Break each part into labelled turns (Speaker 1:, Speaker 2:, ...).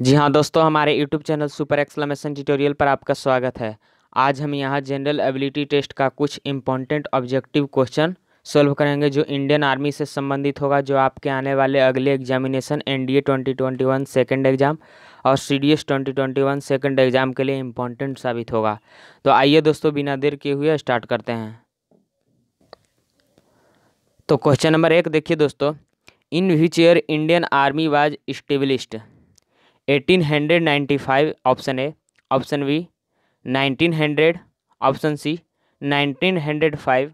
Speaker 1: जी हाँ दोस्तों, हमारे YouTube channel super exclamation tutorial पर आपका स्वागत है। आज हम यहाँ जनरल एबिलिटी टेस्ट का कुछ इम्पोर्टेंट ऑब्जेक्टिव क्वेश्चन सोल्व करेंगे, जो इंडियन आर्मी से संबंधित होगा, जो आपके आने वाले अगले examination N D A twenty twenty one second exam और C D S twenty twenty one second exam के लिए इम्पोर्टेंट साबित होगा। तो आइए दोस्तों, बिना देर किए हुए स्टार्ट करते हैं। तो क्वेश्चन नंबर एक देखिए दोस्तों, in which year Indian army was established 1895 option A option B 1900 option C 1905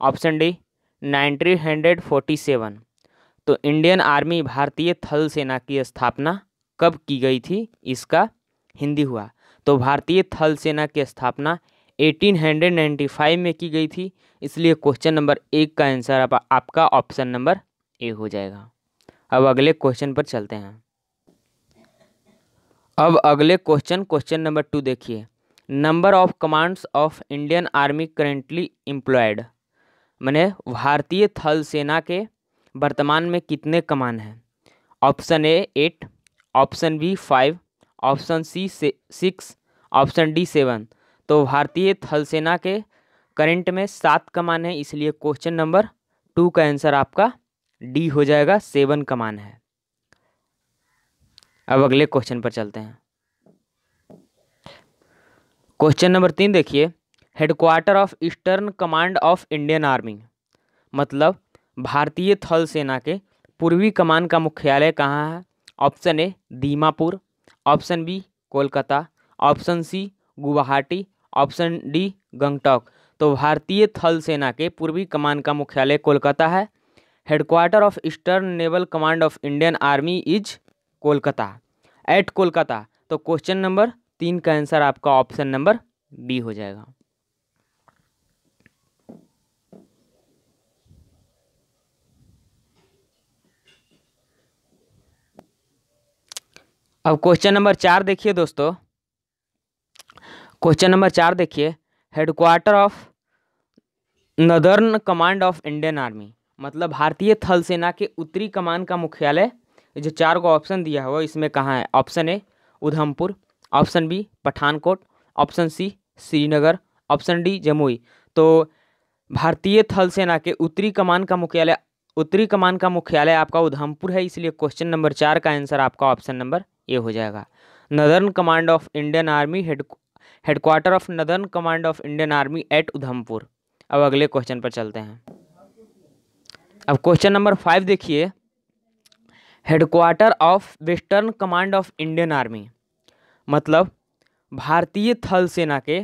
Speaker 1: option D 1947 तो इंडियन आर्मी भारतीय थल सेना की स्थापना कब की गई थी? इसका हिंदी हुआ। तो भारतीय थल सेना की स्थापना 1895 में की गई थी। इसलिए क्वेश्चन नंबर एक का आंसर आप, आपका ऑप्शन नंबर ए हो जाएगा। अब अगले क्वेश्चन पर चलते हैं। अब अगले क्वेश्चन क्वेश्चन नंबर टू देखिए। Number of commands of Indian army currently employed मैंने भारतीय थल सेना के वर्तमान में कितने कमान हैं? Option A eight option B five option C six option D seven तो भारतीय थल सेना के करंट में सात कमान है, इसलिए क्वेश्चन नंबर टू का आंसर आपका डी हो जाएगा सेवन कमान है। अब अगले क्वेश्चन पर चलते हैं। क्वेश्चन नंबर तीन देखिए। Headquarter of eastern command of Indian army मतलब भारतीय थल सेना के पूर्वी कमान का मुख्यालय कहाँ है? Option A Dimapur option B Kolkata option C Guwahati option D Gangtok तो भारतीय थल सेना के पूर्वी कमान का मुख्यालय कोलकाता है। Headquarter of eastern naval command of Indian army is Kolkata. At Kolkata तो क्वेश्चन नंबर तीन का आंसर आपका ऑप्शन नंबर बी हो जाएगा। अब क्वेश्चन नंबर चार देखिए दोस्तों। क्वेश्चन नंबर चार देखिए। Headquarter of northern command of Indian army मतलब भारतीय थल सेना के उत्तरी कमान का मुख्यालय जो चार को ऑप्शन दिया हुआ इसमें कहाँ है? Option A Udhampur option B Pathankot option C Srinagar option D Jamui. तो भारतीय थल सेना के उत्तरी कमान का मुख्यालय, उत्तरी कमान का मुख्यालय आपका उधमपुर है, इसलिए क्वेश्चन नंबर चार का आंसर आपका ऑप्शन नंबर ए हो जाएगा। Northern command of Indian army head headquarter of northern command of Indian army at Udhampur. अब अगले क्वेश्चन पर चलते हैं। अब क्वेश्चन नंबर फाइव देखिए। Headquarter of western command of Indian army मतलब भारतीय थल सेना के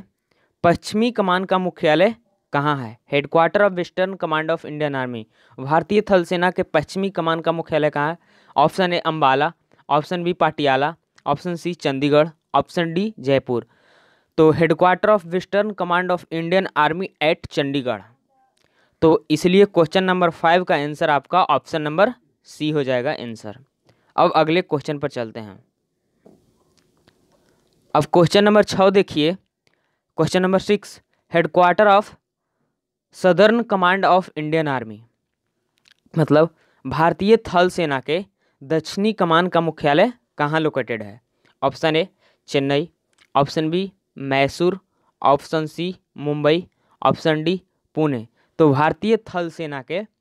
Speaker 1: पश्चिमी कमान का मुख्यालय कहाँ है? Headquarter of western command of Indian army, भारतीय थल सेना के पश्चिमी कमान का मुख्यालय कहाँ है? Option A Ambala option B Patiala, option C Chandigarh, option D Jaipur. तो headquarter of western command of Indian army at Chandigarh. तो इसलिए क्वेश्चन नंबर फाइव का आंसर आपका ऑप्शन नंबर सी हो जाएगा आंसर। अब अगले क्वेश्चन पर चलते हैं। अब क्वेश्चन नंबर छः देखिए। Question number six, headquarter of southern command of Indian army. मतलब भारतीय थल सेना के दक्षिणी कमान का मुख्यालय कहाँ लोकेटेड है? Option A Chennai. Option B Mysore. Option C Mumbai. Option D Pune. तो भारतीय थल सेना के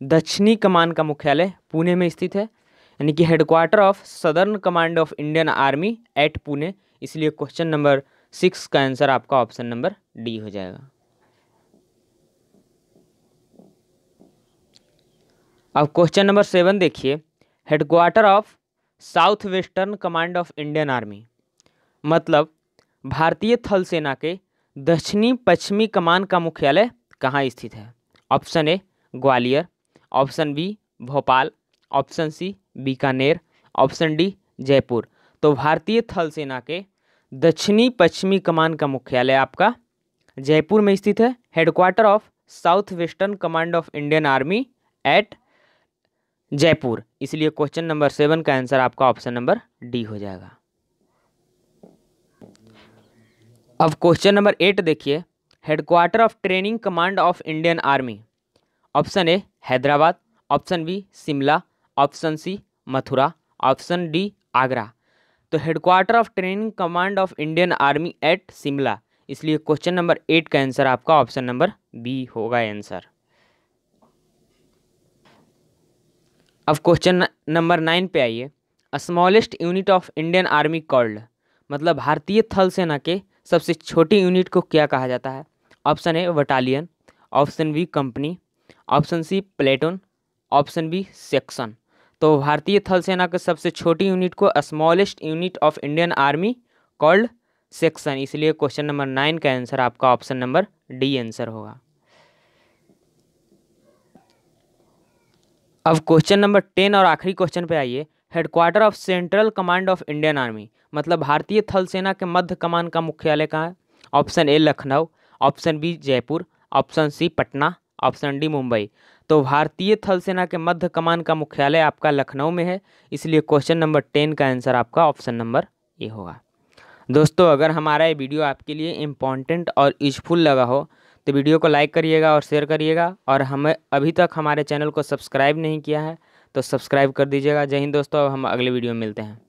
Speaker 1: दक्षिणी कमान का मुख्यालय पुणे में स्थित है। यानी कि headquarter of southern command of Indian army at Pune इसलिए क्वेश्चन नंबर सिक्स का आंसर आपका ऑप्शन नंबर डी हो जाएगा। अब क्वेश्चन नंबर सेवन देखिए। Headquarter of south western command of Indian army मतलब भारतीय थल सेना के दक्षिणी पश्चिमी कमान का मुख्यालय कहाँ स्थित है? Option A Gwalior. Option B Bhopal, option C Bikaner, option D Jaipur. तो भारतीय थल सेना के दक्षिणी पश्चिमी कमान का मुख्यालय आपका जयपुर में स्थित है। Headquarter of south western command of Indian army at Jaipur. इसलिए क्वेश्चन नंबर सेवन का आंसर आपका ऑप्शन नंबर डी हो जाएगा। अब क्वेश्चन नंबर एट देखिए। Headquarter of training command of Indian army option A, Hyderabad, option B, Shimla, option C, Mathura, option D, Agra. तो headquarter of training command of Indian army at Shimla इसलिए question number eight का answer आपका option number B होगा answer अब question number nine पे आइए। Smallest unit of Indian army called मतलब भारतीय थल सेना के सबसे छोटी यूनिट को क्या कहा जाता है? Option A battalion option B company option C platoon, option B section तो भारतीय थल सेना के सबसे छोटी यूनिट को smallest unit of Indian army called section इसलिए क्वेश्चन नंबर नाइन का आंसर आपका ऑप्शन नंबर डी आंसर होगा। अब क्वेश्चन नंबर टेन और आखिरी क्वेश्चन पे आइए। Headquarter of central command of Indian army मतलब भारतीय थल सेना के मध्य कमान का मुख्यालय कहाँ है? Option A Lucknow option B Jaipur option C Patna option D, Mumbai. तो भारतीय थल सेना के मध्य कमान का मुख्यालय आपका लखनऊ में है, इसलिए क्वेश्चन नंबर टेन का आंसर आपका ऑप्शन नंबर ए होगा। दोस्तों, अगर हमारा ये वीडियो आपके लिए इंपॉर्टेंट और यूजफुल लगा हो तो वीडियो को लाइक करिएगा और शेयर करिएगा, और हमें अभी तक हमारे चैनल को सब्सक्राइब नहीं किया है तो सब्सक्राइब कर दीजिएगा। जय हिंद दोस्तों, अब हम अगले वीडियो में मिलते हैं।